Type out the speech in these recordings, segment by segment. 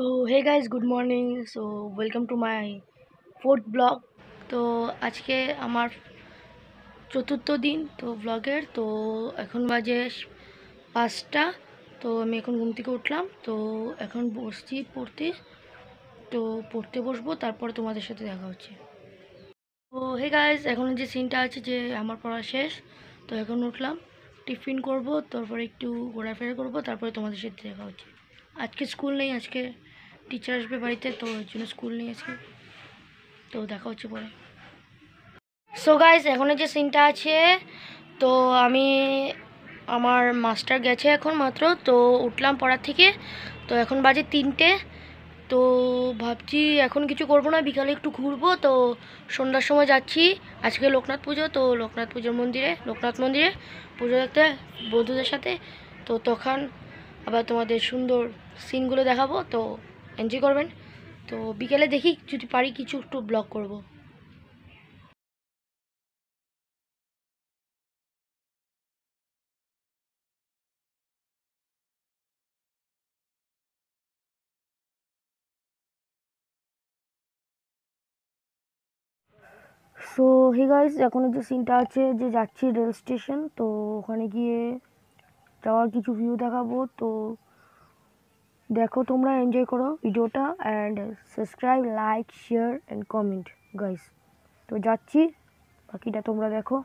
So hey guys good morning so welcome to my fourth blog তো আজকে আমার চতুর্থ দিন, তো ব্লগের তো এখন বাজে পাঁচটা। তো আমি এখন ঘুম থেকে উঠলাম। তো এখন বসছি পড়তে। তো পড়তে বসবো, তারপর তোমাদের সাথে দেখা হচ্ছে। তো হে গাইজ এখন যে সিনটা আছে যে আমার পড়া শেষ, তো এখন উঠলাম, টিফিন করব, তারপরে একটু ঘোরাফেরা করব, তারপরে তোমাদের সাথে দেখা হচ্ছে। আজকে স্কুল নেই, আজকে টিচার আসবে বাড়িতে, তো ওই জন্য স্কুল নিয়ে আজকে তো দেখা হচ্ছে পরে। সো গাইজ এখন যে সিনটা আছে, তো আমি, আমার মাস্টার গেছে এখন মাত্র, তো উঠলাম পড়ার থেকে। তো এখন বাজে তিনটে, তো ভাবছি এখন কিছু করব না, বিকালে একটু ঘুরবো। তো সন্ধ্যার সময় যাচ্ছি, আজকে লোকনাথ পুজো, তো লোকনাথ পুজোর মন্দিরে, লোকনাথ মন্দিরে পুজো দেখতে বন্ধুদের সাথে। তো তখন আবার তোমাদের সুন্দর সিনগুলো দেখাবো, তো এনজয় করবেন। তো বিকেলে দেখি যদি পারি কিছু একটু ব্লগ করব। সো হে গাইস এখন যে সিনটা আছে যে যাচ্ছি রেল স্টেশন, তো ওখানে গিয়ে যাওয়ার কিছু ভিউ দেখাবো। তো দেখো, তোমরা এনজয় করো ভিডিওটা and subscribe like share and comment guys তো যাচ্ছি, বাকিটা তোমরা দেখো।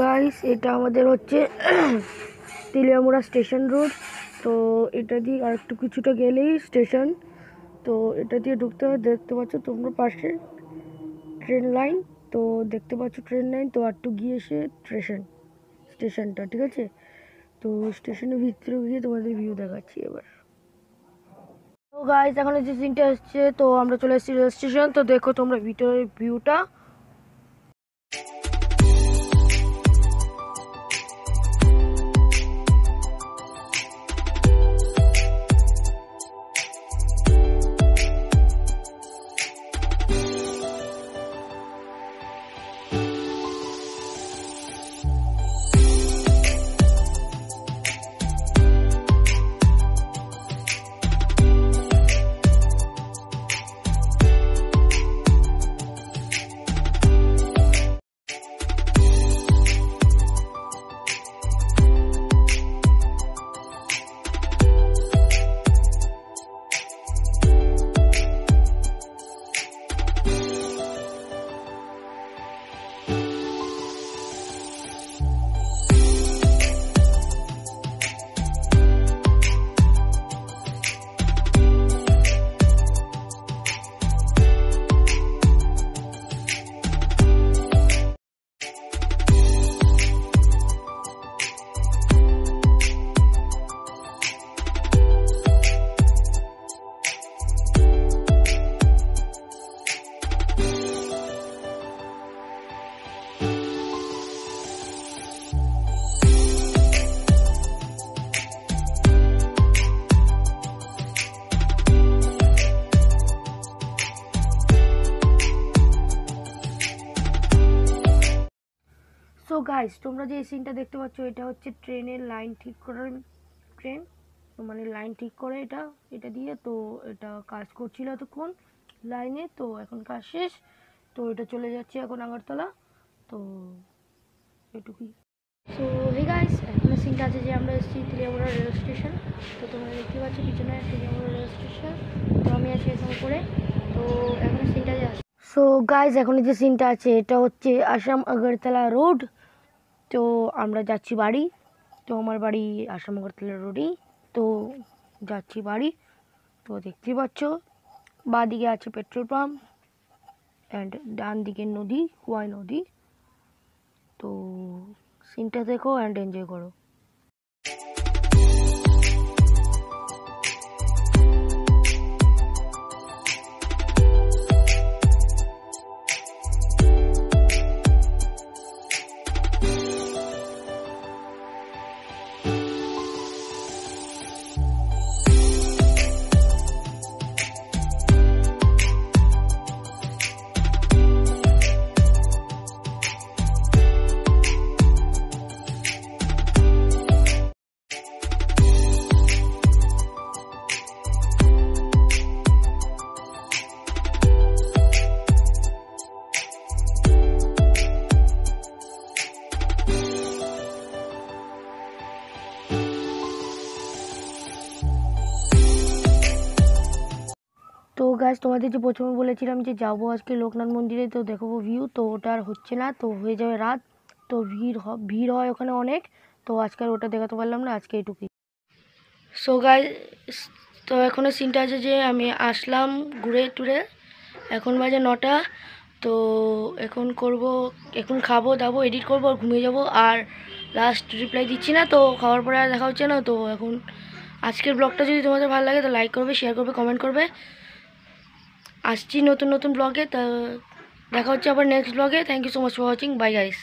গাইস এটা আমাদের হচ্ছে তেলিয়ামুড়া স্টেশন রোড। তো এটা দিয়ে আর একটু কিছুটা গেলেই স্টেশন। তো এটা দিয়ে ঢুকতে হবে, দেখতে পাচ্ছ তোমরা পাশে ট্রেন লাইন। তো দেখতে পাচ্ছ ট্রেন লাইন, তো আর একটু গিয়ে এসে স্টেশন, স্টেশনটা, ঠিক আছে? তো স্টেশনের ভিতরে গিয়ে তোমাদের ভিউ দেখাচ্ছি এবার। তো গাইস এখন যে সিনটা আসছে তো আমরা চলে এসেছি রেল স্টেশন তো দেখো তোমরা ভিতরের ভিউটা সো গাইস তোমরা যে সিনটা দেখতে পাচ্ছ, এটা হচ্ছে ট্রেনের লাইন ঠিক করার ট্রেন তো মানে লাইন ঠিক করে এটা এটা দিয়ে তো এটা কাজ করছিল এতক্ষণ লাইনে তো এখন কাজ শেষ। তো এটা চলে যাচ্ছে এখন আগরতলা। তো এটুকুই। সো হে গাইস এখন সিনটা আছে যে আমরা এসেছি তেলিয়ামুড়া রেল স্টেশন তো তোমরা দেখতে পাচ্ছ পিছনে তেলিয়ামুড়া রেল স্টেশন তো আমি আছি এখানে করে তো এখন সিনটা যে সো গাইস এখন যে সিনটা আছে, এটা হচ্ছে আসাম আগরতলা রোড তো আমরা যাচ্ছি বাড়ি। তো আমার বাড়ি আসাম আগরতলা রোডেই তো যাচ্ছি বাড়ি। তো দেখতেই পাচ্ছ বাঁ দিকে আছে পেট্রোল পাম্প অ্যান্ড ডান দিকে নদী কুয়াই নদী। তো সিনটা দেখো অ্যান্ড এনজয় করো। তো গাছ তোমাদের যে প্রথমে বলেছিলাম যে যাব আজকে লোকনাথ মন্দিরে, তো দেখাবো ভিউ তো ওটা আর হচ্ছে না, তো হয়ে যাবে রাত। তো ভিড় ভিড় হয় ওখানে অনেক, তো আজকে আর ওটা দেখাতে পারলাম না, আজকে এইটুকুই সো গাই তো এখনও সিনটা আছে যে আমি আসলাম ঘুরে টুরে, এখন বাজে নটা, তো এখন করব, এখন খাব, দাবো এডিট করব, আর ঘুমিয়ে যাব, আর লাস্ট রিপ্লাই দিচ্ছি না, তো খাওয়ার পরে আর দেখা হচ্ছে না, তো এখন আজকের ব্লগটা যদি তোমাদের ভালো লাগে, তো লাইক করবে শেয়ার করবে কমেন্ট করবে। আসছি নতুন নতুন ব্লগে তা দেখা হচ্ছে আবার নেক্সট ব্লগে thank you so much for watching bye guys